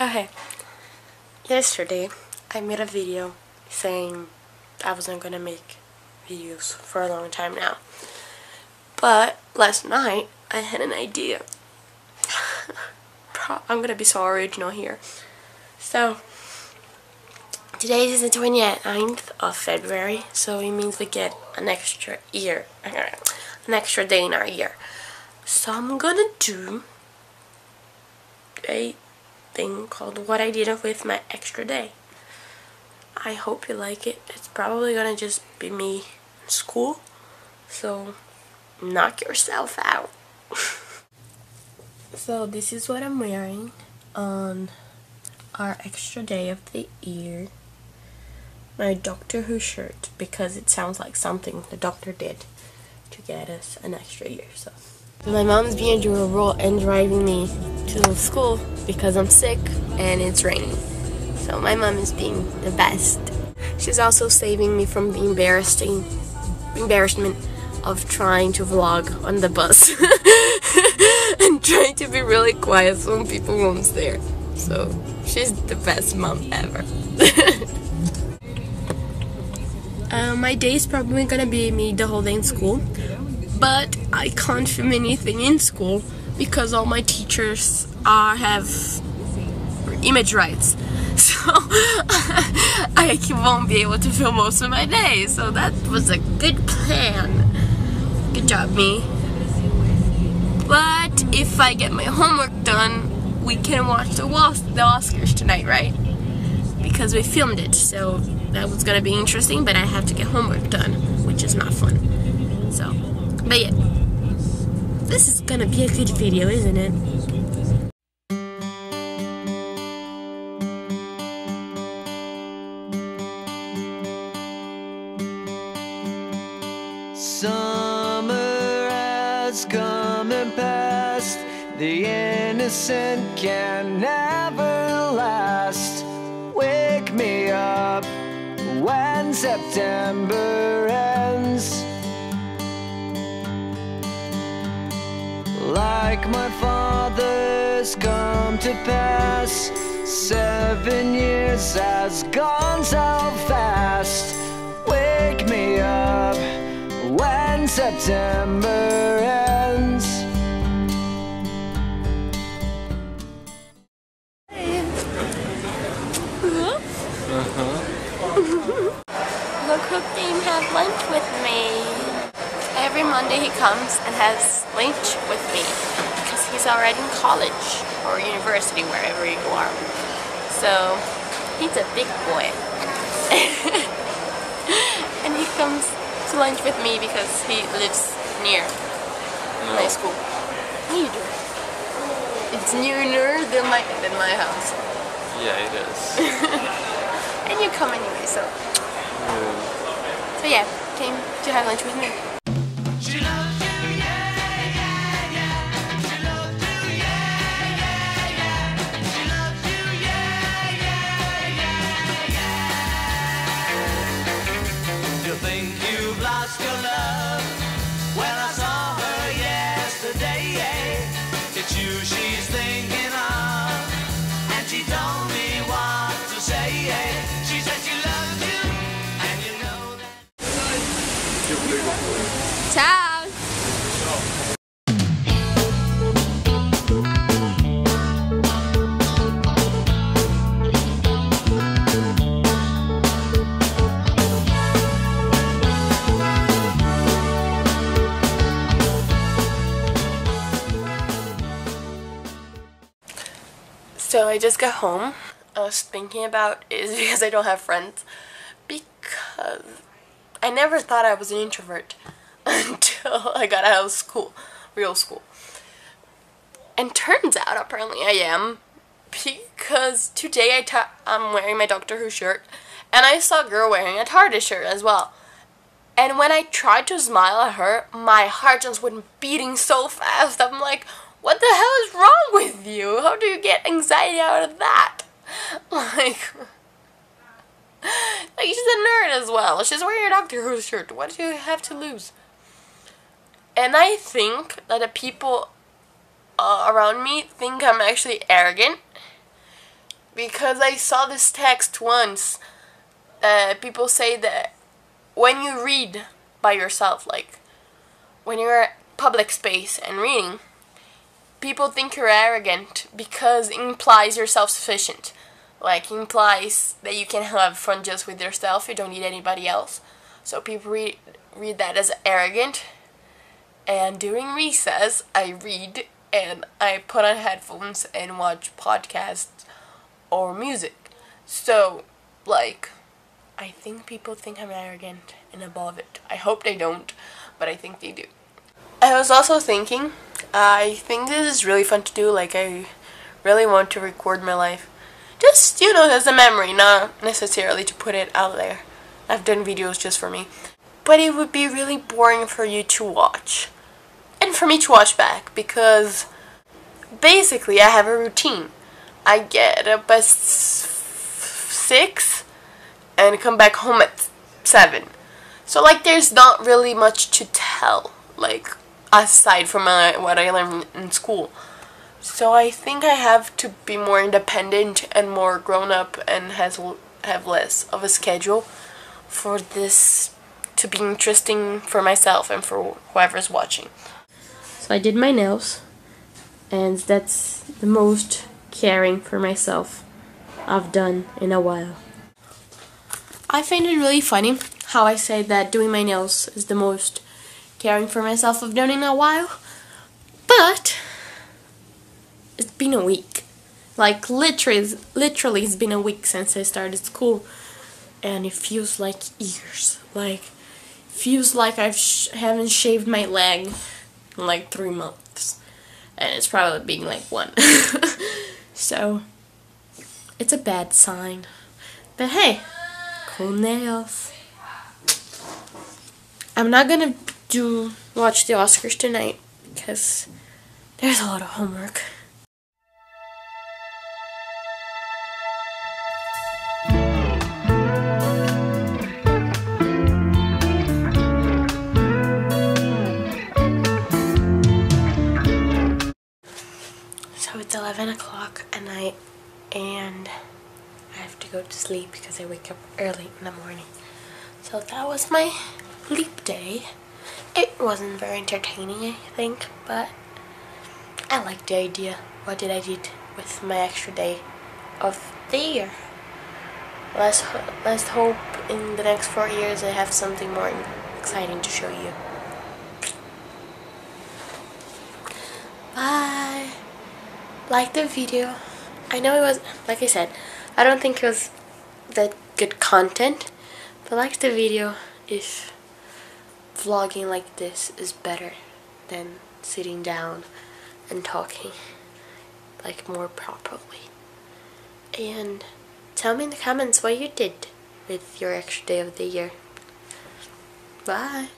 Okay. Yesterday, I made a video saying I wasn't gonna make videos for a long time now. But last night, I had an idea. I'm gonna be so original here. So, today is the 29th of February, so it means we get an extra year, an extra day in our year. So I'm gonna do a thing called What I Did with My Extra Day. I hope you like it. It's probably gonna just be me in school, so knock yourself out. so this is what I'm wearing on our extra day of the year. My Doctor Who shirt because it sounds like something the doctor did to get us an extra year. So my mom's being adorable and driving me to school because I'm sick and it's raining. So my mom is being the best. She's also saving me from the embarrassing embarrassment of trying to vlog on the bus and trying to be really quiet so people won't stare. So she's the best mom ever. uh, my day is probably gonna be me the whole day in school, but I can't film anything in school because all my teachers uh, have image rights. So I won't be able to film most of my day. So that was a good plan. Good job, me. But if I get my homework done, we can watch the, the Oscars tonight, right? Because we filmed it, so that was gonna be interesting, but I have to get homework done, which is not fun. So, but yeah, this is gonna be a good video, isn't it? Summer has come and passed. The innocent can never last. Wake me up when September ends. Like my father's come to pass. Seven years has gone so fast. Wake me up when September ends. Uh-huh. Look who came have lunch with me. Every Monday he comes and has lunch with me because he's already in college or university, wherever you are. So he's a big boy. and he comes to lunch with me because he lives near No. my school. Neither. It's nearer than my than my house. Yeah, it is. And you come anyway, so so yeah, came to have lunch with me. So I just got home. I was thinking about is because I don't have friends. Because I never thought I was an introvert until I got out of school, real school. And turns out apparently I am because today I I'm wearing my Doctor Who shirt and I saw a girl wearing a TARDIS shirt as well. And when I tried to smile at her, my heart just went beating so fast. I'm like, what the hell is wrong with you? How do you get anxiety out of that? Like, like she's a nerd as well. She's wearing a Doctor Who shirt. What do you have to lose? And I think that the people uh, around me think I'm actually arrogant because I saw this text once. Uh, people say that when you read by yourself, like when you're at public space and reading, people think you're arrogant because it implies you're self-sufficient. Like implies that you can have fun just with yourself. You don't need anybody else. So people read read that as arrogant. And during recess, I read and I put on headphones and watch podcasts or music. So, like, I think people think I'm arrogant and above it. I hope they don't, but I think they do. I was also thinking, I think this is really fun to do. Like, I really want to record my life. Just, you know, as a memory, not necessarily to put it out there. I've done videos just for me. But it would be really boring for you to watch. And for me to watch back, because basically I have a routine. I get up at 6 and come back home at 7. So like there's not really much to tell, like aside from uh, what I learned in school. So I think I have to be more independent and more grown up and has have less of a schedule for this to be interesting for myself and for whoever's watching. So I did my nails and that's the most caring for myself I've done in a while. I find it really funny how I say that doing my nails is the most caring for myself I've done in a while, but it's been a week. Like literally, literally, it's been a week since I started school, and it feels like years. Like feels like I sh haven't shaved my leg in like three months, and it's probably been like one. so it's a bad sign. But hey, cool nails. I'm not gonna do watch the Oscars tonight because there's a lot of homework. So it's 11 o'clock at night and I have to go to sleep because I wake up early in the morning. So that was my leap day. It wasn't very entertaining, I think, but I liked the idea. What did I did with my extra day of the year? Let's, let's hope in the next four years I have something more exciting to show you. Bye! Like the video. I know it was, like I said, I don't think it was that good content, but like the video if vlogging like this is better than sitting down and talking like more properly. And tell me in the comments what you did with your extra day of the year. Bye.